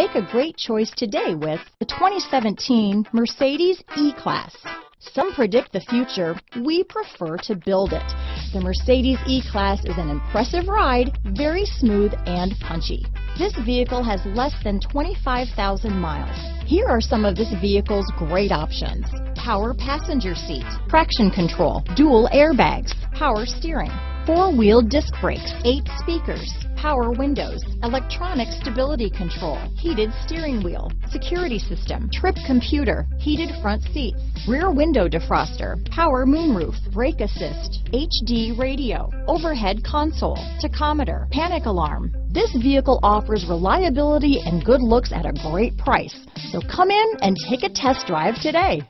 Make a great choice today with the 2017 Mercedes E-Class. Some predict the future, we prefer to build it. The Mercedes E-Class is an impressive ride, very smooth and punchy. This vehicle has less than 25,000 miles. Here are some of this vehicle's great options. Power passenger seat, traction control, dual airbags, power steering, four-wheel disc brakes, eight speakers, power windows, electronic stability control, heated steering wheel, security system, trip computer, heated front seats, rear window defroster, power moonroof, brake assist, HD radio, overhead console, tachometer, panic alarm. This vehicle offers reliability and good looks at a great price. So come in and take a test drive today.